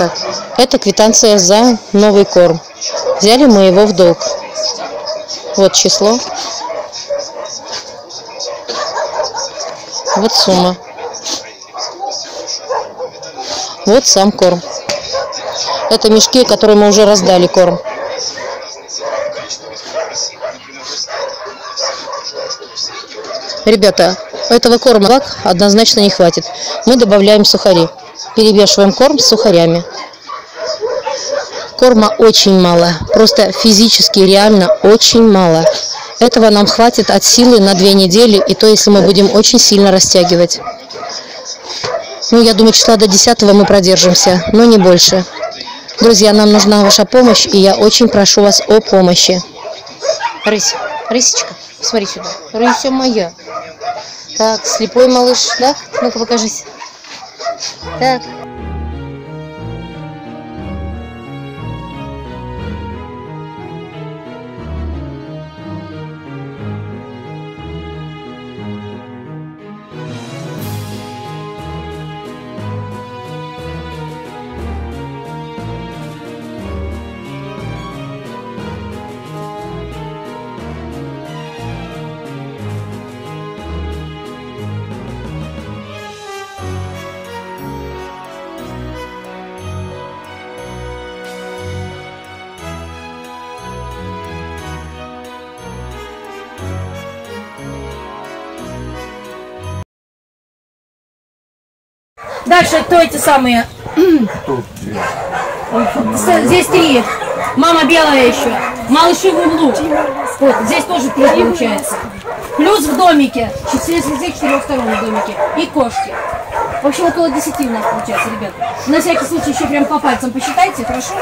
Так, это квитанция за новый корм. Взяли мы его в долг. Вот число. Вот сумма. Вот сам корм. Это мешки, которые мы уже раздали корм. Ребята, этого корма однозначно не хватит. Мы добавляем сухари. Перемешиваем корм с сухарями. Корма очень мало. Просто физически реально очень мало. Этого нам хватит от силы на две недели, и то, если мы будем очень сильно растягивать. Ну, я думаю, числа до 10 мы продержимся, но не больше. Друзья, нам нужна ваша помощь, и я очень прошу вас о помощи. Рысь, рысечка, смотри сюда. Рыся моя. Так, слепой малыш, да? Ну-ка покажись. Так. Дальше кто эти самые? Здесь три. Мама белая еще. Малыши в углу. Вот, здесь тоже три получается. Плюс в домике. Здесь четырех сторон в домике. И кошки. В общем, около 10 у нас получается, ребят. На всякий случай еще прям по пальцам посчитайте, хорошо?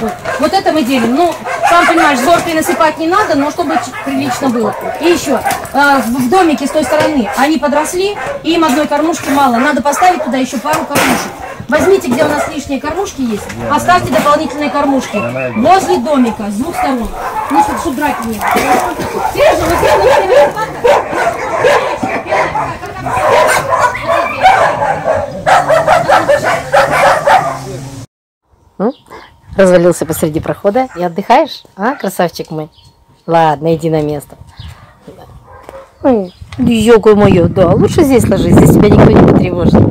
Вот. Вот это мы делим. Ну, сам понимаешь, зоркой насыпать не надо, но чтобы прилично было. И еще, а, в в домике с той стороны они подросли, и им одной кормушки мало. Надо поставить туда еще пару кормушек. Возьмите, где у нас лишние кормушки есть, поставьте дополнительные кормушки. Возле домика, с двух сторон. Ну, чтобы, чтобы драки не было. Сережа, вы М? Развалился посреди прохода и отдыхаешь? А, красавчик мой? Ладно, иди на место. Ой, ёкой мое, да, лучше здесь ложись, здесь тебя никто не потревожит.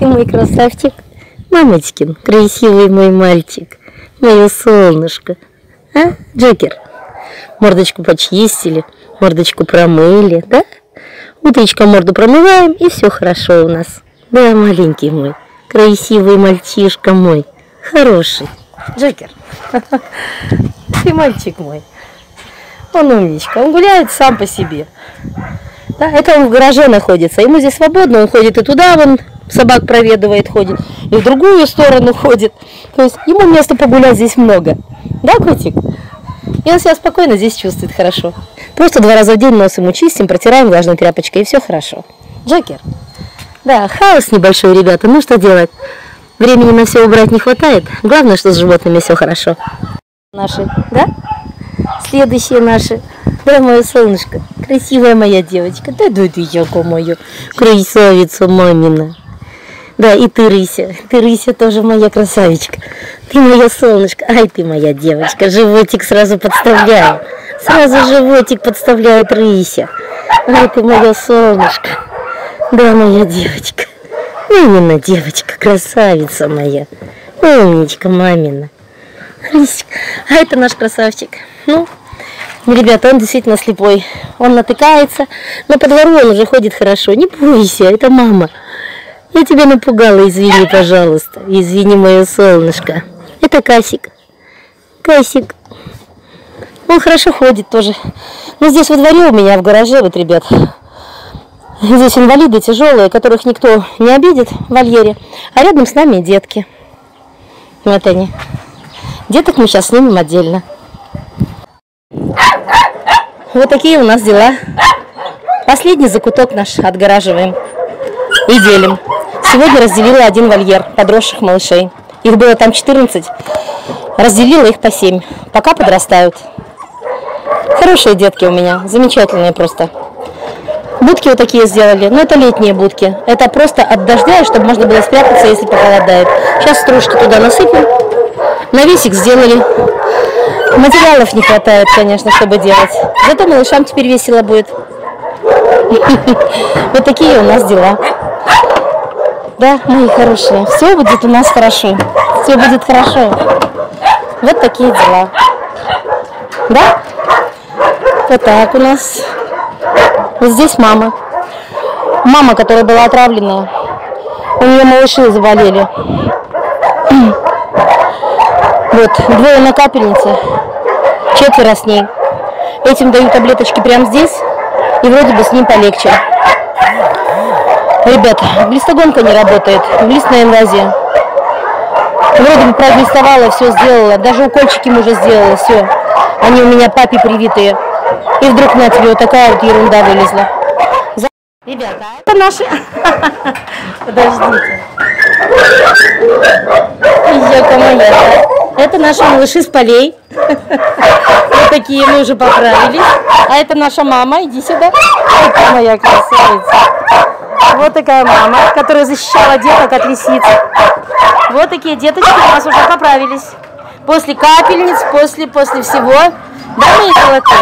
Ты мой красавчик, мамочкин, красивый мой мальчик, мое солнышко. А, Джекер? Мордочку почистили, мордочку промыли, да? Утречком морду промываем, и все хорошо у нас. Да, маленький мой, красивый мальчишка мой, хороший. Джекер, ты мальчик мой. Он умничка, он гуляет сам по себе. Да, это он в гараже находится. Ему здесь свободно, он ходит и туда, вон собак проведывает, ходит, и в другую сторону ходит. То есть ему места погулять здесь много. Да, котик? И он себя спокойно здесь чувствует хорошо. Просто два раза в день нос ему чистим, протираем влажной тряпочкой, и все хорошо. Джокер. Да, хаос небольшой, ребята. Ну что делать? Времени на все убрать не хватает. Главное, что с животными все хорошо. Наши, да? Следующие наши. Да, мое солнышко. Красивая моя девочка. Да, да, ты яко мою. Красавица мамина. Да, и ты, Рыся. Ты, Рыся, тоже моя красавичка. Ты моя солнышко. Ай, ты моя девочка. Животик сразу подставляю. Сразу животик подставляет Рыся. Ай, ты моя солнышко. Да, моя девочка. Мамина девочка, красавица моя. Умничка мамина. А это наш красавчик. Ну, ребята, он действительно слепой. Он натыкается, но по двору он уже ходит хорошо. Не бойся, это мама. Я тебя напугала, извини, пожалуйста. Извини, мое солнышко. Это Касик. Касик. Он хорошо ходит тоже. Но здесь во дворе у меня в гараже, вот, ребят, Здесь инвалиды тяжелые, которых никто не обидит в вольере, а рядом с нами детки. Вот они. Деток мы сейчас снимем отдельно. Вот такие у нас дела. Последний закуток наш отгораживаем и делим. Сегодня разделила один вольер подросших малышей. Их было там 14. Разделила их по 7. Пока подрастают. Хорошие детки у меня, замечательные просто. Будки вот такие сделали. Ну, это летние будки. Это просто от дождя, чтобы можно было спрятаться, если похолодает. Сейчас стружки туда насыпем. Навесик сделали. Материалов не хватает, конечно, чтобы делать. Зато малышам теперь весело будет. Вот такие у нас дела. Да, мои хорошие. Все будет у нас хорошо. Все будет хорошо. Вот такие дела. Да? Вот так у нас. Здесь мама. Мама, которая была отравлена. У нее малыши заболели. Вот, двое на капельнице. Четверо с ней. Этим дают таблеточки прямо здесь. И вроде бы с ним полегче. Ребят, глистогонка не работает. Глистная инвазия. Вроде бы проглистовала, все сделала. Даже укольчики уже сделала, все. Они у меня папе привитые. И вдруг на тебе вот такая вот ерунда вылезла. За- Ребята, это наши... Подождите. Ёка моя. Это наши малыши с полей. Вот такие мы уже поправились. А это наша мама. Иди сюда. Это моя красавица. Вот такая мама, которая защищала деток от лисиц. Вот такие деточки у нас уже поправились. После капельниц, после, после всего. Да, мои золотые?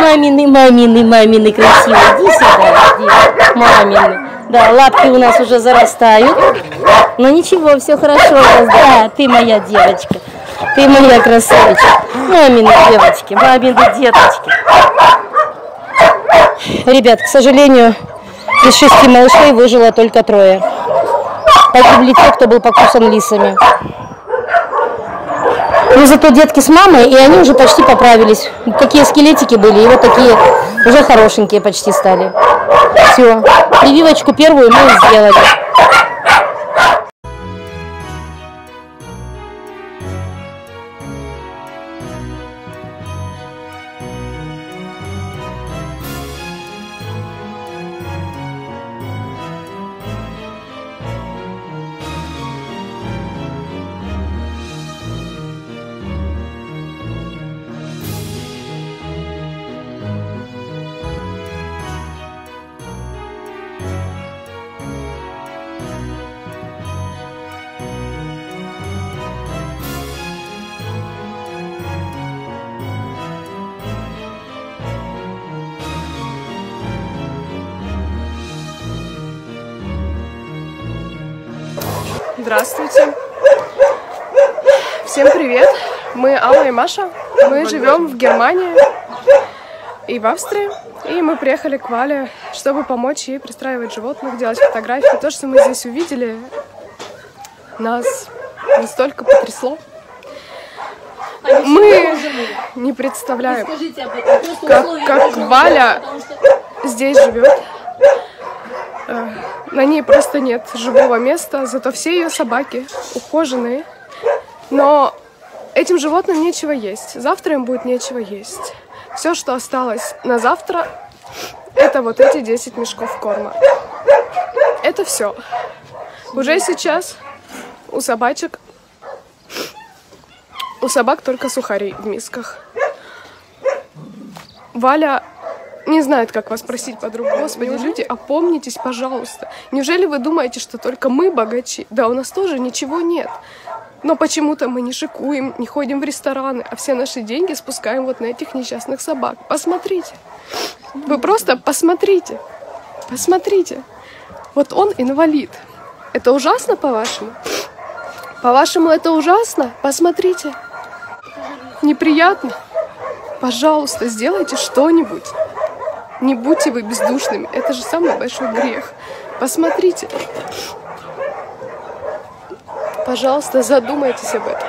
Мамины, мамины, мамины красивые. Иди сюда, иди. Мамины. Да, лапки у нас уже зарастают. Но ничего, все хорошо у. Да, ты моя девочка. Ты моя красавица. Мамины девочки, мамины деточки. Ребят, к сожалению, из шести малышей выжило только трое. Погибли те, кто был покусан лисами. Но зато детки с мамой, и они уже почти поправились. Такие скелетики были, и вот такие уже хорошенькие почти стали. Все. Прививочку первую мы сделали. Здравствуйте. Всем привет. Мы Алла и Маша. Мы живем в Германии и в Австрии. И мы приехали к Вале, чтобы помочь ей пристраивать животных, делать фотографии. То, что мы здесь увидели, нас настолько потрясло. Мы не представляем, как, как Валя здесь живет. На ней просто нет живого места, зато все ее собаки ухоженные. Но этим животным нечего есть. Завтра им будет нечего есть. Все, что осталось на завтра, это вот эти 10 мешков корма. Это все. Уже сейчас у собачек, у собак только сухари в мисках. Валя не знает, как вас спросить по-другому. Господи, люди, опомнитесь, пожалуйста. Неужели вы думаете, что только мы богачи? Да, у нас тоже ничего нет. Но почему-то мы не шикуем, не ходим в рестораны, а все наши деньги спускаем вот на этих несчастных собак. Посмотрите. Вы просто посмотрите. Посмотрите. Вот он инвалид. Это ужасно, по-вашему? По-вашему, это ужасно? Посмотрите. Неприятно? Пожалуйста, сделайте что-нибудь. Не будьте вы бездушными. Это же самый большой грех. Посмотрите. Пожалуйста, задумайтесь об этом.